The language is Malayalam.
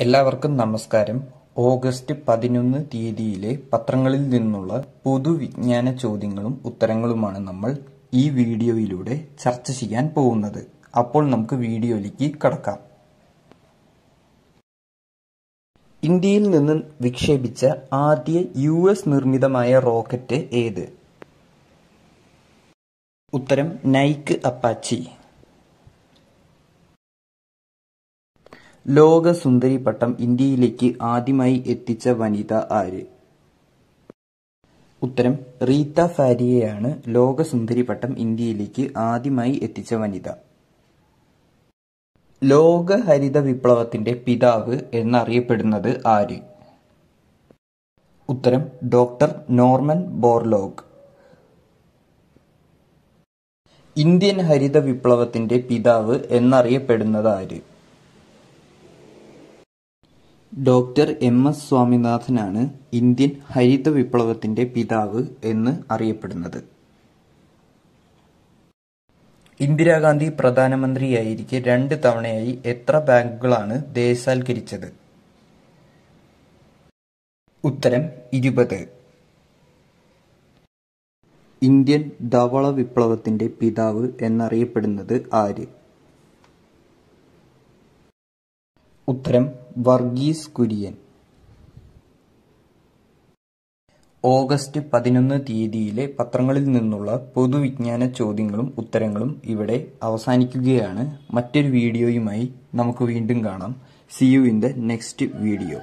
എല്ലാവർക്കും നമസ്കാരം. ഓഗസ്റ്റ് പതിനൊന്ന് തീയതിയിലെ പത്രങ്ങളിൽ നിന്നുള്ള പൊതുവിജ്ഞാന ചോദ്യങ്ങളും ഉത്തരങ്ങളുമാണ് നമ്മൾ ഈ വീഡിയോയിലൂടെ ചർച്ച ചെയ്യാൻ പോകുന്നത്. അപ്പോൾ നമുക്ക് വീഡിയോയിലേക്ക് കടക്കാം. ഇന്ത്യയിൽ നിന്ന് വിക്ഷേപിച്ച ആദ്യ യു എസ് നിർമ്മിതമായ റോക്കറ്റ് ഏത്? ഉത്തരം നൈക്ക് അപ്പാച്ചി. ലോക സുന്ദരി പട്ടം ഇന്ത്യയിലേക്ക് ആദ്യമായി എത്തിച്ച വനിത ആര്? ഉത്തരം റീത്ത ഫാരിയയാണ് ലോക സുന്ദരി പട്ടം ഇന്ത്യയിലേക്ക് ആദ്യമായി എത്തിച്ച വനിത. ലോകഹരിത വിപ്ലവത്തിന്റെ പിതാവ് എന്നറിയപ്പെടുന്നത് ആര്? ഉത്തരം ഡോക്ടർ നോർമൻ ബോർലോഗ്. ഇന്ത്യൻ ഹരിത വിപ്ലവത്തിന്റെ പിതാവ് എന്നറിയപ്പെടുന്നത് ആര്? ഡോക്ടർ എം എസ് സ്വാമിനാഥനാണ് ഇന്ത്യൻ ഹരിത വിപ്ലവത്തിന്റെ പിതാവ് എന്ന് അറിയപ്പെടുന്നത്. ഇന്ദിരാഗാന്ധി പ്രധാനമന്ത്രിയായിരിക്കെ രണ്ട് തവണയായി എത്ര ബാങ്കുകളാണ് ദേശസാൽക്കരിച്ചത് ഉത്തരം ഇരുപത്. ഇന്ത്യൻ ധവള വിപ്ലവത്തിന്റെ പിതാവ് എന്നറിയപ്പെടുന്നത് ആര്? ഉത്തരം വർഗീസ് കുര്യൻ. ഓഗസ്റ്റ് പതിനൊന്ന് തീയതിയിലെ പത്രങ്ങളിൽ നിന്നുള്ള പൊതുവിജ്ഞാന ചോദ്യങ്ങളും ഉത്തരങ്ങളും ഇവിടെ അവസാനിക്കുകയാണ്. മറ്റൊരു വീഡിയോയുമായി നമുക്ക് വീണ്ടും കാണാം. See you in the next video